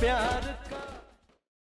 प्यार